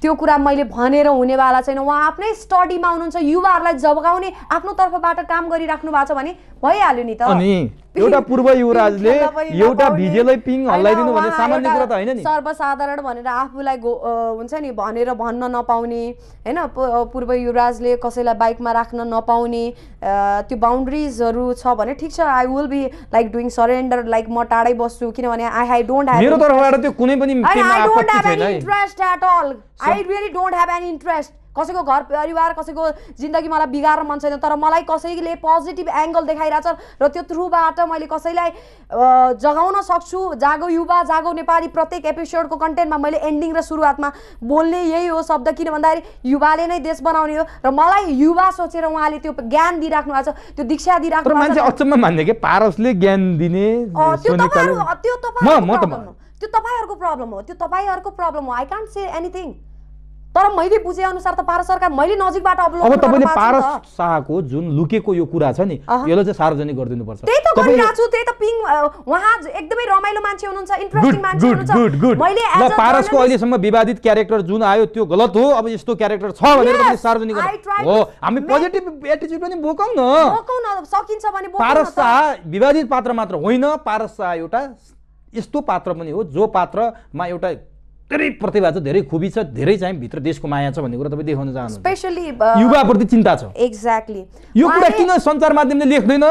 त्यो कुरा मैले भनेर हुनेवाला छैन। उहाँ आफ्नै स्टडीमा हुनुहुन्छ युवाहरूलाई जगाउने आफ्नो तर्फबाट काम गरिराख्नु भएको छ भने भइहाल्यो नि त अनि एउटा पूर्व युवराजले एउटा। भिजेलाई पिङ हल्लाइदिनु भने सामान्य कुरा त होइन नि सर्वसाधारण भनेर आफूलाई हुन्छ नि भनेर भन्न नपाउने होइन पूर्व युवराजले कसैलाई बाइकमा राख्न नपाउने त्यो बााउन्ड्रिजहरू छ भने ठिक छ I will be like doing surrender like म टाढै बस्छु किनभने आई आई डोन्ट मेरो तर्फबाट त्यो कुनै पनि I, केमा I don't आपत्ति have छैन any है interest at all. I कसैको घर परिवार कसैको जिन्दगी मलाई बिगार्न मन छैन तर मलाई कसैले पोजिटिभ एङ्गल देखाइरहेछ र त्यो थ्रुबाट मैले कसैलाई जगाउन सक्छु। जागो युवा जागो नेपाली प्रत्येक एपिसोडको कन्टेन्टमा मैले एन्डिङ र सुरुवातमा बोल्ने यही हो शब्द किन भन्दाखेरि युवाले नै देश बनाउने हो र मलाई युवा सोचेर उहाँले त्यो ज्ञान दिइराख्नु भएको छ त्यो दीक्षा दिइराख्नु मान्छे अचम्म मान्ने के? पारसले ज्ञान दिने त्यो त्यो तपाईँहरूको प्रब्लम हो। त्यो तपाईँहरूको प्रब्लम हो। आई कान्ट से एनिथिङ तर मैले बुझे अनुसार त भारत सरकार मैले नजिकबाट अब तपाईँले पारस शाहको जुन लुकेको यो कुरा छ नि। यसलाई चाहिँ सार्वजनिक गरिदिनुपर्छ त्यही त गरिरहेको छु त्यही त पिङ उहाँ एकदमै रमाइलो मान्छे हुनुहुन्छ इन्ट्रेस्टिङ मान्छे हुनुहुन्छ। मैले पारसको अहिलेसम्म विवादित क्यारेक्टर जुन आयो त्यो गलत हो। अब यस्तो क्यारेक्टर छ भनेर पनि सार्वजनिक हो। हामी पोजिटिभ एटिच्युड पनि बोकौँ न। बोकौँ न सकिन्छ भने पारस। शाह विवादित पात्र मात्र होइन। पारस शाह एउटा यस्तो पात्र पनि हो जो पात्रमा एउटा धेरै प्रतिभा छ धेरै खुबी छ धेरै चाहिँ भित्र देशको माया छ भन्ने कुरा तपाईँ देखाउन चाहनुहुन्छ। स्पेसली युवाप्रति चिन्ता छ। एक्ज्याक्टली यो कुरा किन सञ्चार माध्यमले लेख्दैन?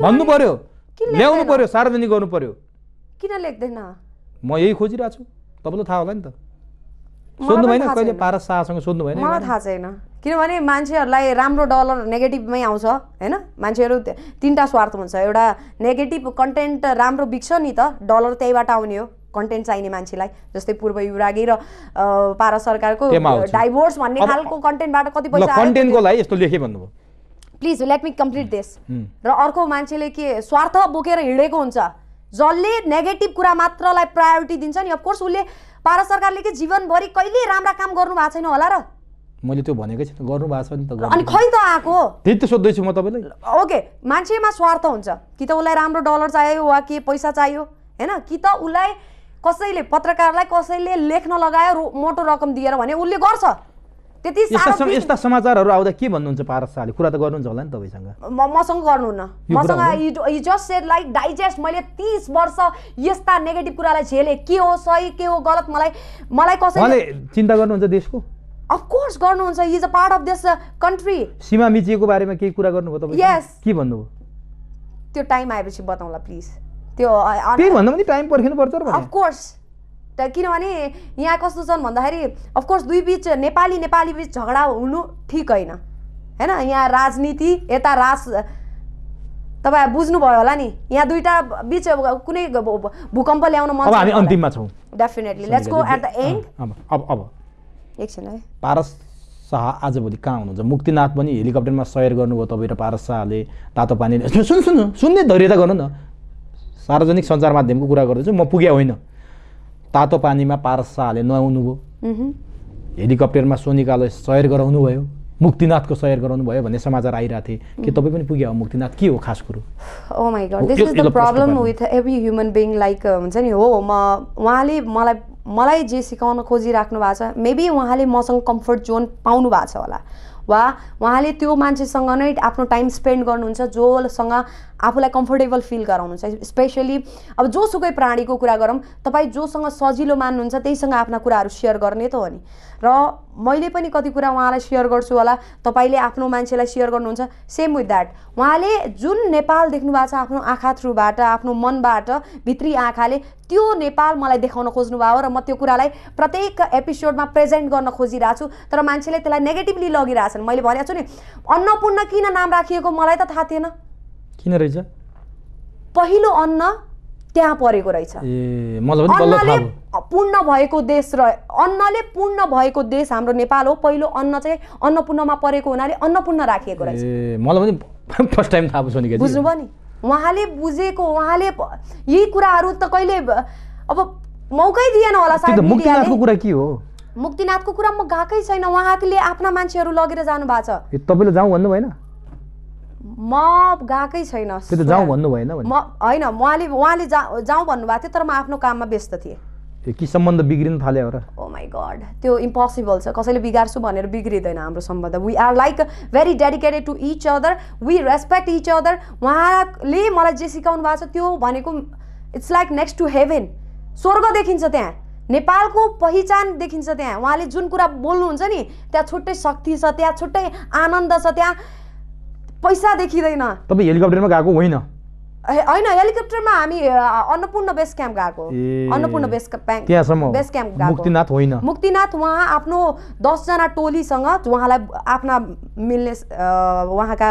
भन्नु पर्यो। ल्याउनु? पर्यो सार्वजनिक गर्नु पर्यो। किन लेख्दैन? म यही खोजिरहेको छु। तपाईँलाई थाहा होला नि त। सोध्नु भएन कहिले। पारस शाहसँग सोध्नु भएन। मलाई थाहा छैन। किनभने मान्छेहरूलाई राम्रो डलर नेगेटिभमै आउँछ होइन? मान्छेहरू तिनवटा स्वार्थ हुन्छ। एउटा नेगेटिभ कन्टेन्ट राम्रो बिक्छ नि त डलर त्यहीबाट आउने हो। कन्टेन्ट चाहिने मान्छेलाई जस्तै पूर्व युवरागी र भारत सरकारको। डाइभोर्स भन्ने खालको कन्टेन्टबाट कति पैसा कन्टेन्टको लागि यस्तो लेखेँ भन्नुभयो। Please let me complete this. र अर्को मान्छेले के स्वार्थ बोकेर हिँडेको हुन्छ। जसले नेगेटिभ कुरा मात्रलाई प्रायोरिटी दिन्छ नि अफकोर्स उसले भारत सरकारले के जीवनभरि कहिले राम्रा काम गर्नु भएको छैन होला र। मैले त्यो भनेकै छैन गर्नु भएको छ नि त अनि। खै त आएको? त्यही त सोध्दैछु म तपाईँलाई। ओके मान्छेमा स्वार्थ हुन्छ। कि त उसलाई राम्रो डलर चाहियो वा के पैसा चाहियो होइन? कि त उसलाई कसैले पत्रकारलाई कसैले लेख्न लगायो मोटो रकम दिएर भने उसले गर्छ। त्यति यस्ता समाचारहरू आउँदा के भन्नुहुन्छ पारस शाहले? कुरा त गर्नुहुन्छ होला नि तपाईँसँग। म- मसँग गर्नुहुन्न। मसँग जस्ट सेड लाइक डाइजेस्ट मैले तिस वर्ष यस्ता नेगेटिभ कुरालाई झेलेँ। के हो सही के हो गलत मलाई मलाई कसैले चिन्ता गर्नुहुन्छ देशको? अफकोर्स गर्नुहुन्छ। Is a part of this country सीमा मिचिएको बारेमा केही कुरा गर्नुभयो तपाईँ Yes. के भन्नुभयो? त्यो टाइम आएपछि बताउँला प्लिज त्यो त्यही भन्दा पनि टाइम पर्खिनु पर्छ र अफकोर्स किनभने यहाँ कस्तो छन् भन्दाखेरि अफकोर्स दुई बिच नेपाली नेपाली बिच झगडा हुनु ठिक होइन। होइन? यहाँ राजनीति यता राज तपाईँ बुझ्नुभयो होला नि। यहाँ दुइटा बिच कुनै भूकम्प ल्याउन मन हामी। अन्तिममा छौँ। Definitely let's go at the end अब अब एकछिन है। पारस शाह आजभोलि कहाँ हुनुहुन्छ? मुक्तिनाथ पनि हेलिकप्टरमा सयर गर्नुभयो तपाईँ र पारस शाहले। तातो पानी सुन सुन सुन्नु सुन्ने धैर्यता गर्नु न। सार्वजनिक सञ्चार माध्यमको कुरा गर्दैछु म पुगे होइन। तातो पानीमा पारस शाहले नुहाउनु भयो मह्म। हेलिकप्टरमा सोनिकालाई सयर गराउनु भयो मुक्तिनाथको सयर गराउनु भयो भन्ने समाचार आइरहेको थिए। के तपाईँ पनि पुग्यो मुक्तिनाथ? के हो खास कुरो? ओ माई हो, god this is the problem with every human being like हुन्छ नि हो म उहाँले मलाई मलाई जे सिकाउन खोजिराख्नु भएको छ मेबी उहाँले मसँग कम्फर्ट जोन पाउनु भएको छ होला। वा उहाँले त्यो मान्छेसँग नै आफ्नो टाइम स्पेन्ड गर्नुहुन्छ जोसँग आफूलाई कम्फर्टेबल फिल गराउनुहुन्छ। स्पेसली अब जोसुकै प्राणीको कुरा गरौँ तपाईँ जोसँग सजिलो मान्नुहुन्छ त्यहीसँग आफ्ना कुराहरू सेयर गर्ने त हो नि। र मैले पनि कति कुरा उहाँलाई सेयर गर्छु होला तपाईँले आफ्नो मान्छेलाई सेयर गर्नुहुन्छ सेम विथ द्याट उहाँले जुन नेपाल देख्नु भएको छ आफ्नो आँखा थ्रुबाट आफ्नो मनबाट भित्री आँखाले त्यो नेपाल मलाई देखाउन खोज्नु भयो र म त्यो कुरालाई प्रत्येक एपिसोडमा प्रेजेन्ट गर्न खोजिरहेको छु। तर मान्छेले त्यसलाई नेगेटिभली लगिरहेछन् मैले भनेको छु नि अन्नपूर्ण किन नाम राखिएको मलाई त थाहा थिएन। किन रहेछ? पहिलो अन्न त्यहाँ परेको रहेछ। अन्नले पूर्ण भएको देश र अन्नले पूर्ण भएको देश हाम्रो नेपाल हो। पहिलो अन्न चाहिँ अन्नपूर्णमा परेको हुनाले अन्नपूर्ण राखिएको रहेछ। मलाई पनि फर्स्ट टाइम थाहा बुझ्नुभयो नि? उहाँले बुझेको उहाँले यही कुराहरू त कहिले अब मौकै दिएन होला सायद मुक्तिनाथको। कुरा के हो? मुक्तिनाथको कुरा म गएकै छैन उहाँले आफ्ना मान्छेहरू लगेर जानु भएको छ तपाईँले जाउँ भन्नु भएन? म गएकै छैन। म होइन उहाँले उहाँले जा जाउँ भन्नुभएको थियो तर म आफ्नो काममा व्यस्त थिएँ। कि सम्बन्ध बिग्रिन थाल्यो र? ओ माई गड त्यो इम्पोसिबल छ। कसैले बिगार्छु भनेर बिग्रिँदैन हाम्रो सम्बन्ध। We are like very dedicated to each other we respect each other उहाँले मलाई जे सिकाउनु भएको छ त्यो भनेको it's like next to heaven स्वर्ग देखिन्छ त्यहाँ। नेपालको पहिचान देखिन्छ त्यहाँ। उहाँले जुन कुरा बोल्नुहुन्छ नि त्यहाँ छुट्टै शक्ति छ त्यहाँ छुट्टै आनन्द छ त्यहाँ पैसा देखिँदैन। तपाईँ हेलिकप्टरमा गएको होइन? होइन हेलिकप्टरमा हामी अन्नपूर्ण बेस क्याम्प गएको। Annapurna base camp base camp गएको। मुक्तिनाथ होइन। मुक्तिनाथ उहाँ आफ्नो दसजना टोलीसँग उहाँलाई आफ्ना मिल्ने उहाँका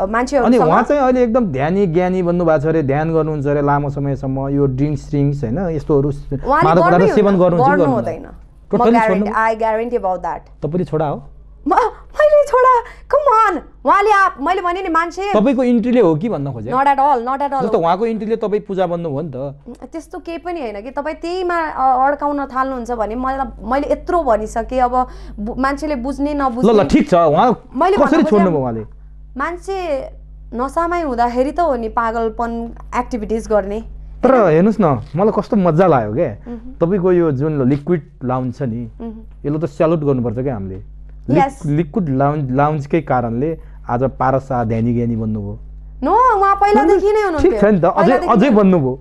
अनि उहाँ चाहिँ अहिले एकदम ध्यानी ज्ञानी बन्नु भएको छ अरे ध्यान गर्नुहुन्छ अरे लामो समयसम्म यो ड्रिङ्क्स ड्रिङ्क्स होइन यस्तोहरू सेवन गर्नुहुन्छ आई ग्यारेन्टी अबाउट द्याट तपाईँले छोडा हो। मैले छोडा कम अन उहाँले आप मैले भने नि मान्छे। तपाईँको इन्ट्रीले हो कि भन्न खोजेँ? Not at all not at जस्तो अल उहाँको इन्ट्रीले तपाईँ पूजा बन्नुभयो नि त। त्यस्तो केही पनि होइन कि तपाईँ त्यहीमा अड्काउन थाल्नुहुन्छ भने मलाई मैले यत्रो भनिसकेँ अब मान्छेले बुझ्ने ल ल नबुझ्ने ठिक छ। उहाँ मैले कसरी छोड्नुभयो उहाँले? मान्छे नसामै हुँदाखेरि त हो नि पागलपन एक्टिभिटिज गर्ने। तर हेर्नुहोस् न मलाई कस्तो मजा लाग्यो क्या तपाईँको यो जुन लिक्विड लाउन्ज छ नि। यसलाई त स्यालुट गर्नुपर्छ क्या हामीले. लिक्विड लाउन्ज लाउन्जकै कारणले आज पारस ध्यानी ज्ञानी बन्नुभयो। नो उहाँ पहिलादेखि नै हुनुहुन्थ्यो। ठिक छ नि त अझै अझै बन्नुभयो।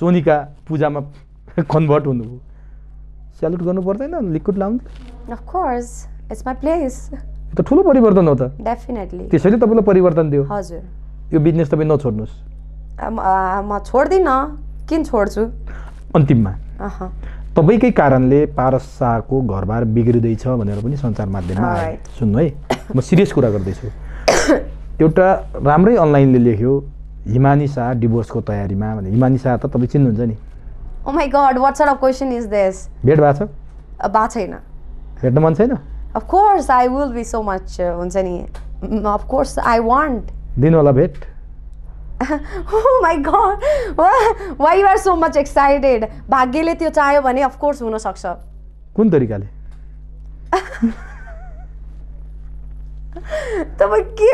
सोनिका पूजामा कन्भर्ट हुनुभयो। स्यालुट गर्नु पर्दैन liquid lounge course, it's my place. यो त ठुलो परिवर्तन हो त। Definitely. त्यसैले तपाईँलाई परिवर्तन दियो। हजुर। यो बिजनेस तपाईँ नछोड्नुहोस्। म छोड्दिनँ किन छोड्छु? अन्तिममा। तपाईँकै कारणले पारस शाहको घरबार बिग्रिँदैछ भनेर पनि सञ्चार माध्यममा आयो. सुन्नु है। म सिरियस कुरा गर्दैछु। एउटा राम्रै अनलाइनले लेख्यो हिमानी शाह डिभोर्सको तयारीमा भने। हिमानी शाह त तपाईँ चिन्नुहुन्छ नि। ओ my god what sort of question is this भेट भएको छ? बा छैन। भेट्न मन छैन? Of course I will be so much हुन्छ नि। अफकोर्स आई वान्ट दिनु होला भेट। oh my god. Why you are so much excited? भाग्यले त्यो चाह्यो भने अफकोर्स हुनसक्छ। कुन तरिकाले? तपाईँ के?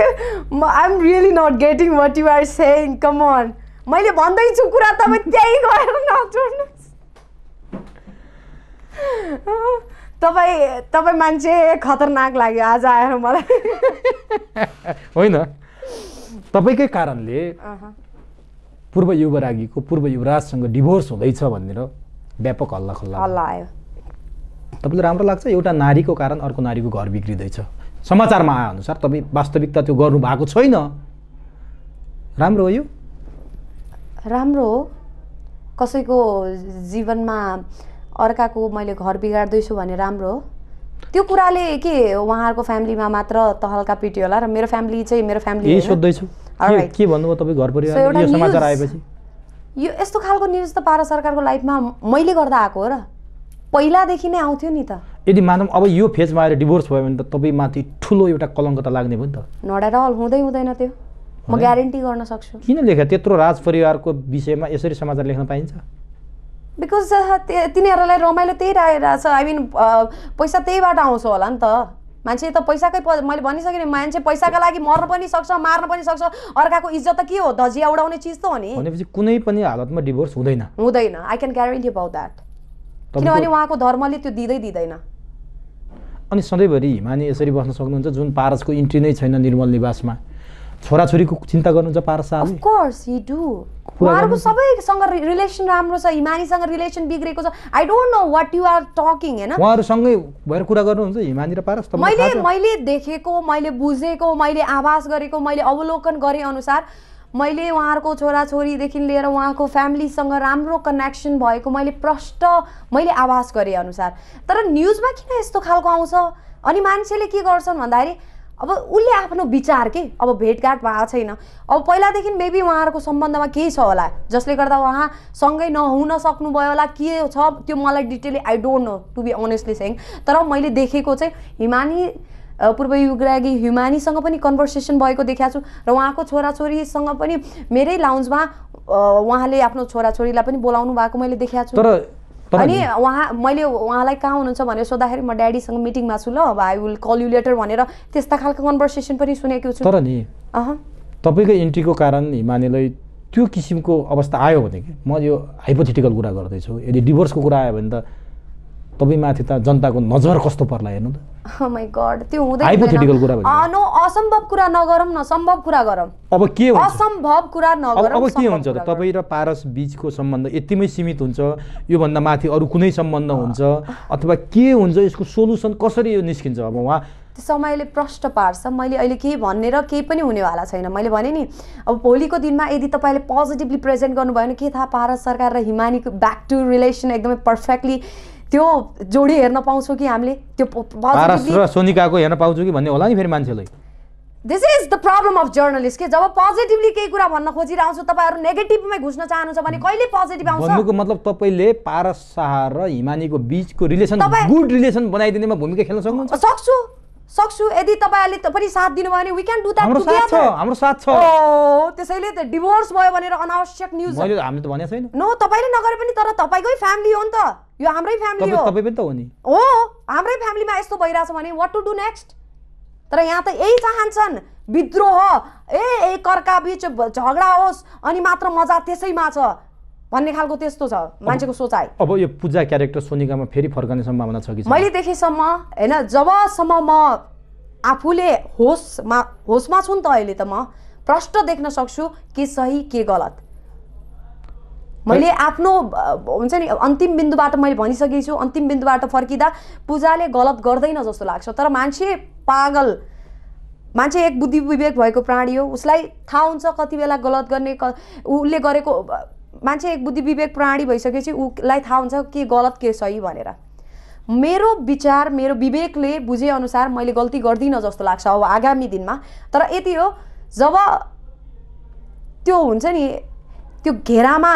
I am really not getting what you are saying come on मैले भन्दैछु कुरा तपाईँ त्यहीँ गएर नचोड्नुहोस् तपाईँ तपाईँ मान्छे खतरनाक लाग्यो आज आएर मलाई। होइन। तपाईँकै कारणले पूर्व युवरागीको पूर्व युवराजसँग डिभोर्स हुँदैछ भनेर व्यापक हल्ला खल्ला हल्ला आयो। तपाईँलाई राम्रो लाग्छ? एउटा नारीको कारण अर्को नारीको घर बिग्रिँदैछ। समाचारमा आए अनुसार तपाईँ वास्तविकता त्यो गर्नु भएको छैन। राम्रो हो यो? राम्रो हो। कसैको जीवनमा अर्काको मैले घर बिगार्दैछु भने राम्रो हो। त्यो कुराले के उहाँहरूको फ्यामिलीमा मात्र तहल्का पिट्यो होला र मेरो फ्यामिली चाहिँ मेरो फ्यामिली यही। सोध्दैछु के भन्नुभयो तपाईँ घर परिवार यो समाचार आएपछि? यो यस्तो खालको न्युज त पारा सरकारको लाइफमा मैले गर्दा आएको हो र। पहिलादेखि नै आउँथ्यो नि त। यदि मानव अब यो फेजमा आएर डिभोर्स भयो भने त तपाईँमाथि ठुलो एउटा कलङ्क त लाग्ने भयो नि त। एट अल हुँदै हुँदैन त्यो। म? ग्यारेन्टी गर्न सक्छु। किन लेख्या त्यत्रो राज परिवारको विषयमा यसरी समाचार लेख्न पाइन्छ? बिकज तिनीहरूलाई रमाइलो त्यही रहेछ आई मिन पैसा त्यहीबाट आउँछ होला नि त। मान्छे त पैसाकै प मैले भनिसकेँ नि मान्छे पैसाका लागि मर्न पनि सक्छ मार्न पनि सक्छ। अर्काको इज्जत त के हो? धजिया उडाउने चिज त हो नि। भनेपछि कुनै पनि हालतमा डिभोर्स हुँदैन। हुँदैन। I can guarantee about that किनभने उहाँको धर्मले त्यो दिँदै दिँदैन। अनि सधैँभरि हिमानी यसरी बस्न सक्नुहुन्छ जुन पारसको इन्ट्री नै छैन निर्मल निवासमा। छोराछोरीको चिन्ता गर्नुहुन्छ पारस शाहले अफकोर्स यी डु उहाँहरूको सबैसँग रिलेसन राम्रो छ हिमानीसँग रिलेसन बिग्रेको छ। I don't know what you are talking होइन? उहाँहरूसँगै भएर कुरा गर्नुहुन्छ हिमानी र पारस मैले? मैले देखेको मैले बुझेको मैले आभास गरेको मैले अवलोकन गरे अनुसार मैले उहाँहरूको छोराछोरीदेखि लिएर उहाँको फ्यामिलीसँग राम्रो कनेक्सन भएको मैले प्रष्ट मैले आभास गरे अनुसार। तर न्युजमा किन यस्तो खालको आउँछ? अनि मान्छेले के गर्छन् भन्दाखेरि अब उसले आफ्नो विचार के? अब भेटघाट भएको छैन। अब पहिलादेखि मेबी उहाँहरूको सम्बन्धमा केही छ होला। जसले गर्दा उहाँ सँगै नहुन सक्नुभयो होला। के छ त्यो मलाई detailly I don't know to be honestly saying तर मैले देखेको चाहिँ हिमानी पूर्व युगरागी हिमानीसँग पनि कन्भर्सेसन भएको देखाएको छु। र उहाँको छोराछोरीसँग पनि मेरै लाउन्जमा उहाँले आफ्नो छोराछोरीलाई पनि बोलाउनु भएको मैले देखाएको छु। तर अनि उहाँ मैले उहाँलाई कहाँ हुनुहुन्छ भनेर सोद्धाखेरि म ड्याडीसँग मिटिङमा छु ल अब I will call you later भनेर त्यस्ता खालको कन्भर्सेसन पनि सुनेको छु। तर नि अह। तपाईँको इन्ट्रीको कारण हिमानीलाई त्यो किसिमको अवस्था आयो भने कि म यो हाइपोथेटिकल कुरा गर्दैछु। यदि डिभोर्सको कुरा आयो भने त तपाईँमाथि त जनताको नजर कस्तो पर्ला हेर्नु त? गड त्यो Hypothetical कुरा। नो असम्भव कुरा नगरौँ न सम्भव कुरा गरौँ। अब के असम्भव कुरा नगरौँ अब के हुन्छ त। तपाईँ र पारस बिचको सम्बन्ध यतिमै सीमित हुन्छ योभन्दा माथि अरू कुनै सम्बन्ध हुन्छ अथवा के हुन्छ यसको सोलुसन कसरी यो निस्किन्छ? अब उहाँ समयले प्रष्ट पार्छ। मैले अहिले केही भन्ने र केही पनि हुनेवाला छैन। मैले भने नि अब भोलिको दिनमा यदि तपाईँले पोजिटिभली प्रेजेन्ट गर्नुभयो भने के थाहा भारत सरकार र हिमानीको ब्याक टु रिलेसन एकदमै पर्फेक्टली त्यो जोडी हेर्न पाउँछौँ कि हामीले? त्यो र सोनिकाको हेर्न पाउँछु कि भन्ने होला नि फेरि मान्छेलाई? This is the problem of journalist के? जब पोजिटिभली केही कुरा भन्न खोजिरहन्छु तपाईँहरू नेगेटिभमै घुस्न चाहनुहुन्छ भने कहिले पोजिटिभ आउँछ? भन्नुको मतलब तपाईँले पारस शाह र हिमानीको बिचको रिलेसन गुड रिलेसन बनाइदिनेमा भूमिका खेल्न सक्नुहुन्छ। सक्छु। सक्छु यदि तपाईँहरूले पनि साथ दिनुभयो भने वी क्यान डु हाम्रो साथ छ द्याट हाम्रो साथ छ। ओ त्यसैले त डिभोर्स भयो भनेर अनावश्यक न्युज मैले हामीले त भनेको छैन। नो तपाईँले नगरे पनि तर तपाईँकै फ्यामिली हो नि त। यो हाम्रै फ्यामिली हो। तपाईँ पनि त हो नि। हो हाम्रै फ्यामिलीमा यस्तो भइरहेछ भने वाट टु डु नेक्स्ट तर यहाँ त यही चाहन्छन् विद्रोह। ए एकअर्का बिच झगडा होस् अनि मात्र मजा त्यसैमा छ। भन्ने खालको त्यस्तो छ। मान्छेको सोचाइ। अब यो पूजा क्यारेक्टर सोनिकामा फेरि फर्कने सम्भावना छ कि? मैले देखेसम्म होइन जबसम्म म आफूले होसमा होसमा छु नि त अहिले त म प्रष्ट देख्न सक्छु के सही के गलत। मैले आफ्नो हुन्छ नि अन्तिम बिन्दुबाट मैले भनिसकेको छु अन्तिम बिन्दुबाट फर्किँदा पूजाले गलत गर्दैन जस्तो लाग्छ। तर मान्छे पागल मान्छे एक बुद्धि विवेक भएको प्राणी हो उसलाई थाहा हुन्छ कति बेला गलत गर्ने उसले गरेको मान्छे एक बुद्धि विवेक प्राणी भइसकेपछि उसलाई थाहा हुन्छ के गलत के सही भनेर। मेरो विचार मेरो विवेकले बुझेअनुसार मैले गल्ती गर्दिनँ जस्तो लाग्छ अब आगामी दिनमा। तर यति हो जब त्यो हुन्छ नि त्यो घेरामा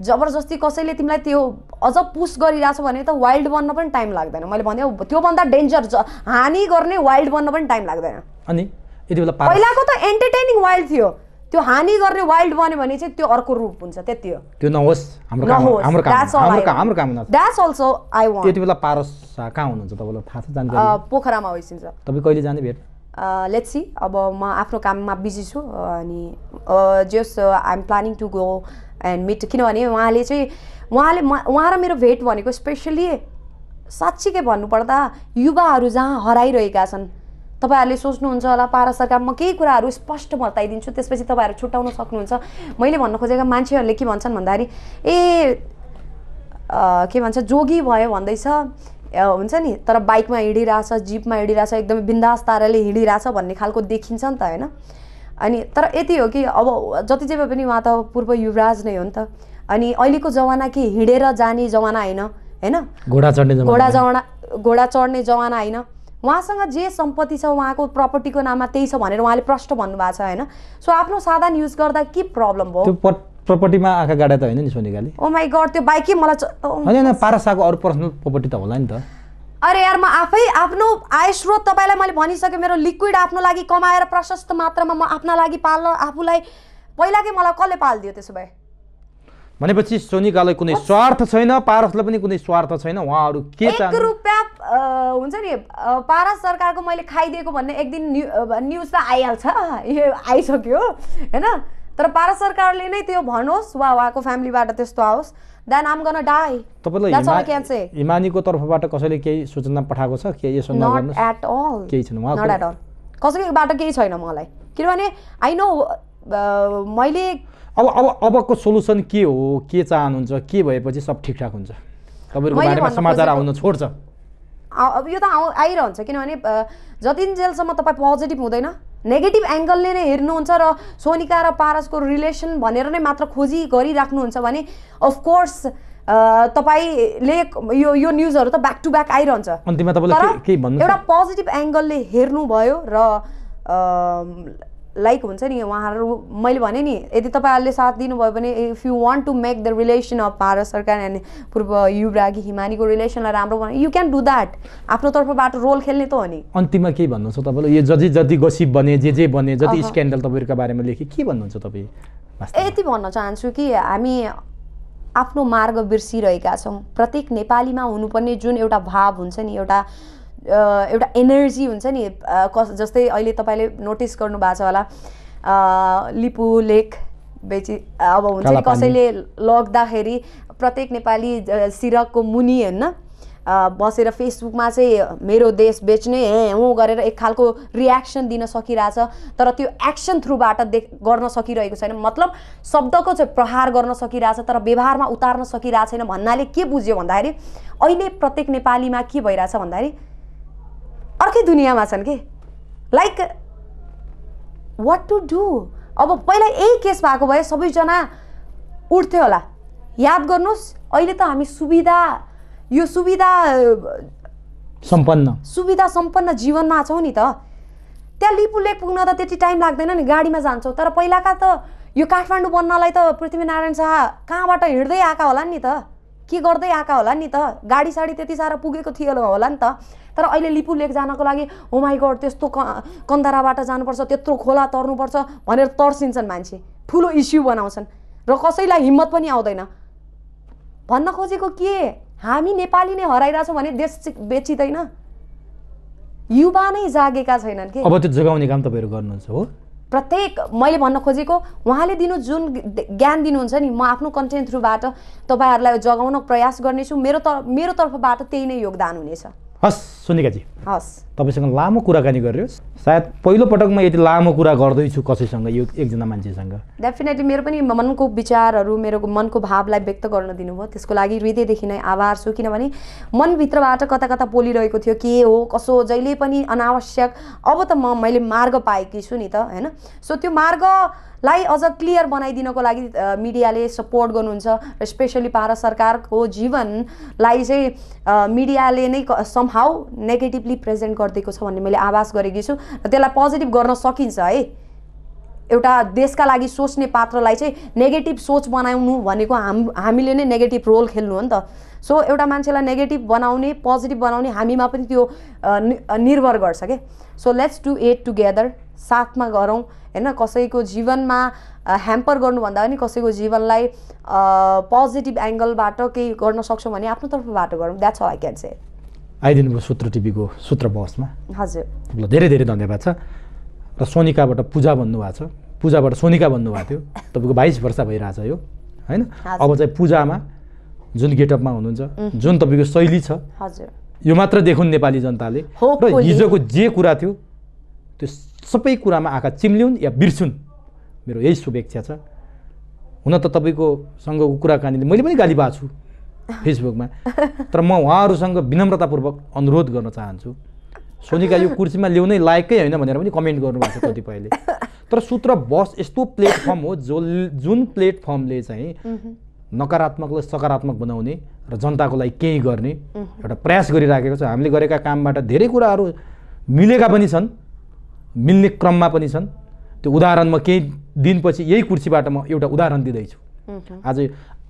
जबरजस्ती कसैले तिमीलाई त्यो अझ पुस गरिरहेछ भने त वाइल्ड बन्न पनि टाइम लाग्दैन। मैले भने त्योभन्दा डेन्जर हानि गर्ने वाइल्ड बन्न पनि टाइम लाग्दैन। अनि पहिलाको त एन्टरटेनिङ वाइल्ड थियो। त्यो हानि गर्ने वाइल्ड बन्यो भने चाहिँ त्यो अर्को रूप हुन्छ त्यति हो। त्यो नहोस् हाम्रो काम नहोस् हाम्रो काम That's all हाम्रो I काम want. हाम्रो काम हुन द्याट्स अल्सो आई वान्ट यति बेला पारस कहाँ हुनुहुन्छ तपाईँलाई थाहा छ जानकारी? पोखरामा होइसिन्छ। तपाईँ कहिले जाने भेट? लेट्स सी अब म आफ्नो काममा बिजी छु अनि just I am planning to go and meet किनभने उहाँले चाहिँ उहाँले उहाँ र मेरो भेट भनेको स्पेसली साँच्चीकै भन्नुपर्दा युवाहरू जहाँ हराइरहेका छन् तपाईँहरूले सोच्नुहुन्छ होला पारस सरकार म केही कुराहरू स्पष्ट बताइदिन्छु त्यसपछि तपाईँहरू छुट्याउन सक्नुहुन्छ। मैले भन्न खोजेका मान्छेहरूले के भन्छन् भन्दाखेरि ए के भन्छ जोगी भयो भन्दैछ हुन्छ नि तर बाइकमा हिँडिरहेछ जिपमा हिँडिरहेछ एकदमै बिन्दास ताराले हिँडिरहेछ भन्ने खालको देखिन्छ नि त होइन? अनि तर यति हो कि अब जति जे भए पनि उहाँ त पूर्व युवराज नै हो नि त। अनि अहिलेको जमाना के हिँडेर जाने जमाना होइन होइन? घोडा चढ्ने घोडा जमाना घोडा चढ्ने जमाना होइन। उहाँसँग जे सम्पत्ति छ उहाँको प्रपर्टीको नाममा त्यही छ भनेर उहाँले प्रष्ट भन्नुभएको छ होइन? सो आफ्नो साधन युज गर्दा के प्रब्लम भयो? प्रपर्टीमा आँखा गाडा त होइन नि सोनिकाले ओ माई गड त्यो बाइकै मलाई ओ, होइन होइन पारस शाहको अरू पर्सनल प्रपर्टी त होला नि त। अरे यार म आफै आफ्नो आय स्रोत तपाईँलाई मैले भनिसकेँ मेरो लिक्विड आफ्नो लागि कमाएर प्रशस्त मात्रामा म आफ्ना लागि पाल्न आफूलाई पहिलाकै मलाई कसले पालिदियो त्यसो भए? भनेपछि सोनिकालाई कुनै स्वार्थ छैन पारसलाई पनि कुनै स्वार्थ छैन उहाँहरू के रुपियाँ हुन्छ नि भारत सरकारको मैले खाइदिएको भन्ने एक दिन न्यु न्युज त आइहाल्छ। यो आइसक्यो होइन? तर भारत सरकारले नै त्यो भनोस् वा उहाँको फ्यामिलीबाट त्यस्तो आओस्। देन आम गन डाई तपाईँलाई. हिमानीको तर्फबाट कसैले केही सूचना पठाएको छ? के यसो नट एट अल केही छैन नट एट अल कसैकोबाट केही छैन मलाई। किनभने आई नो मैले अब अब अबको सोल्युसन के हो? के चाहनुहुन्छ? के भएपछि सब ठिकठाक हुन्छ? तपाईँहरूको बारेमा समाचार आउन छोड्छ। अब यो त आउ आइरहन्छ किनभने जतिन्जेलसम्म तपाईँ पोजिटिभ हुँदैन नेगेटिभ एङ्गलले नै हेर्नुहुन्छ र सोनिका र पारसको रिलेसन भनेर नै मात्र खोजी गरिराख्नुहुन्छ भने अफकोर्स तपाईँले यो यो न्युजहरू त ब्याक टु ब्याक आइरहन्छ। एउटा पोजिटिभ एङ्गलले हेर्नुभयो र लाइक हुन्छ नि उहाँहरू मैले भने नि यदि तपाईँहरूले साथ दिनुभयो भने if you want to make the relation of Bharat सरकार एन्ड पूर्व युवरागी हिमानीको रिलेसनलाई राम्रो बनाउने यु क्यान डु द्याट आफ्नो तर्फबाट रोल खेल्ने त हो नि। अन्तिममा के भन्नुहुन्छ तपाईँले? यो जति जति गसिप बने जे जे बने जति। स्क्यान्डल तपाईँहरूका बारेमा लेखे के भन्नुहुन्छ तपाईँ? यति भन्न चाहन्छु कि हामी आफ्नो मार्ग बिर्सिरहेका छौँ। प्रत्येक नेपालीमा हुनुपर्ने जुन एउटा भाव हुन्छ नि एउटा एउटा एनर्जी हुन्छ नि कस जस्तै अहिले तपाईँले नोटिस गर्नुभएको छ होला लिपु लेक बेची अब हुन्छ नि। कसैले लग्दाखेरि प्रत्येक नेपाली सिरकको मुनि होइन बसेर फेसबुकमा चाहिँ मेरो देश बेच्ने हे हुँ गरेर एक खालको रियाक्सन दिन सकिरहेछ तर त्यो एक्सन थ्रुबाट देख गर्न सकिरहेको छैन मतलब शब्दको चाहिँ प्रहार गर्न सकिरहेछ तर व्यवहारमा उतार्न सकिरहेको छैन भन्नाले के बुझ्यो भन्दाखेरि अहिले प्रत्येक नेपालीमा के भइरहेछ भन्दाखेरि अर्कै दुनियाँमा छन् कि? लाइक वाट टु डु अब पहिला यही केस भएको भए सबैजना उठ्थ्यो होला। याद गर्नुहोस् अहिले त हामी सुविधा यो सुविधा सम्पन्न। सुविधा सम्पन्न जीवनमा छौँ नि त। त्यहाँ लिपु लेक पुग्न त त्यति टाइम लाग्दैन नि गाडीमा जान्छौँ। तर पहिलाका त यो काठमाडौँ बन्नलाई त पृथ्वीनारायण शाह कहाँबाट हिँड्दै आएका होला नि त? के गर्दै आएका होला नि त? गाडी साडी त्यति साह्रो पुगेको थियो होला नि त। तर अहिले लिपु लेक जानको लागि होमाइ गड त्यस्तो क कन्दराबाट जानुपर्छ त्यत्रो खोला तर्नुपर्छ भनेर तर्सिन्छन् मान्छे। ठुलो इस्यु बनाउँछन्। र कसैलाई हिम्मत पनि आउँदैन। भन्न खोजेको के? हामी नेपाली नै हराइरहेछौँ भने देश बेचिँदैन। युवा नै जागेका छैनन् कि? अब त्यो जोगाउने काम तपाईँहरू गर्नुहुन्छ हो। प्रत्येक मैले भन्न खोजेको उहाँले दिनु जुन ज्ञान दिनुहुन्छ नि म आफ्नो कन्टेन्ट थ्रुबाट तपाईँहरूलाई जगाउन प्रयास गर्नेछु। मेरो त मेरो तर्फबाट त्यही नै योगदान हुनेछ। हस् सोनिकाजी हस्। तपाईँसँग लामो कुराकानी गरेर सायद पहिलो पटकमा यति लामो कुरा गर्दैछु कसैसँग यो एकजना मान्छेसँग। डेफिनेटली मेरो पनि मनको विचारहरू मेरो मनको भावलाई व्यक्त गर्न दिनुभयो। त्यसको लागि हृदयदेखि नै आभार छु किनभने मनभित्रबाट कता कता बोलिरहेको थियो के हो कसो जहिले पनि अनावश्यक। अब त म मैले मार्ग पाएकी छु नि त होइन? सो त्यो मार्गलाई अझ क्लियर बनाइदिनको लागि मिडियाले सपोर्ट गर्नुहुन्छ। र स्पेसली भारत सरकारको जीवनलाई चाहिँ मिडियाले नै समहाउ नेगेटिभली प्रेजेन्ट गरिदिएको छ भन्ने मैले आभास गरेकी छु र त्यसलाई पोजिटिभ गर्न सकिन्छ है। एउटा देशका लागि सोच्ने पात्रलाई चाहिँ नेगेटिभ सोच बनाउनु भनेको हाम हामीले नै नेगेटिभ रोल खेल्नु हो नि त। सो एउटा मान्छेलाई नेगेटिभ बनाउने पोजिटिभ बनाउने हामीमा पनि त्यो निर्भर गर्छ के? So let's do it together साथमा गरौँ होइन? कसैको जीवनमा ह्याम्पर गर्नुभन्दा पनि कसैको जीवनलाई पोजिटिभ एङ्गलबाट केही गर्न सक्छौँ भने आफ्नो तर्फबाट गरौँ द्याट्स आई क्यान से आइदिनु भयो सूत्र टिभीको सूत्र बसमा हजुर। तपाईँलाई धेरै धेरै धन्यवाद छ। र सोनिकाबाट पूजा भन्नुभएको छ। पूजाबाट सोनिका भन्नुभएको थियो। तपाईँको बाइस वर्ष भइरहेछ यो होइन। अब चाहिँ पूजामा जुन गेटअपमा हुनुहुन्छ जुन तपाईँको शैली छ हजुर। यो मात्र देखुन् नेपाली जनताले। र. हिजोको जे कुरा थियो त्यो सबै कुरामा आँखा चिम्ल्याउन् या बिर्सुन् मेरो यही शुभेच्छा छ। हुन त तपाईँको सँगको कुराकानीले मैले पनि गाली पाएको छु। फेसबुकमा। तर म उहाँहरूसँग विनम्रतापूर्वक अनुरोध गर्न चाहन्छु। सोनिका यो कुर्सीमा ल्याउनै लायकै होइन भनेर पनि कमेन्ट गर्नुभएको छ कतिपयले। तर सूत्र बस यस्तो प्लेटफर्म हो जो जुन प्लेटफर्मले चाहिँ नकारात्मकलाई सकारात्मक बनाउने र जनताको लागि केही गर्ने एउटा प्रयास गरिराखेको छ। हामीले गरेका कामबाट धेरै कुराहरू मिलेका पनि छन् मिल्ने क्रममा पनि छन्। त्यो उदाहरण म केही दिनपछि यही कुर्सीबाट म एउटा उदाहरण दिँदैछु। आज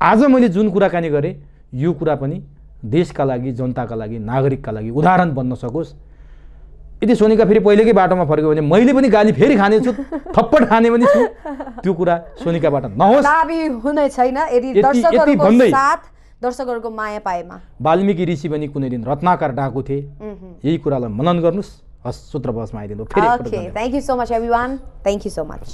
आज मैले जुन कुराकानी गरेँ यो कुरा पनि देशका लागि जनताका लागि नागरिकका लागि उदाहरण बन्न सकोस्। यदि सोनिका फेरि पहिलेकै बाटोमा फर्क्यो भने मैले पनि गाली फेरि खानेछु थप्पड खाने पनि छु। त्यो कुरा सोनिकाबाट नहोस्। हुने छैन। यदि दर्शकहरूको भन्दै- साथ दर्शकहरूको माया पाएमा। वाल्मिकी ऋषि पनि कुनै दिन रत्नाकर डाँको थिए। यही कुरालाई मनन गर्नुहोस्। हस् सूत्र बसमा आइदिनु। धन्यवाद। thank you so much, everyone. Thank you so much.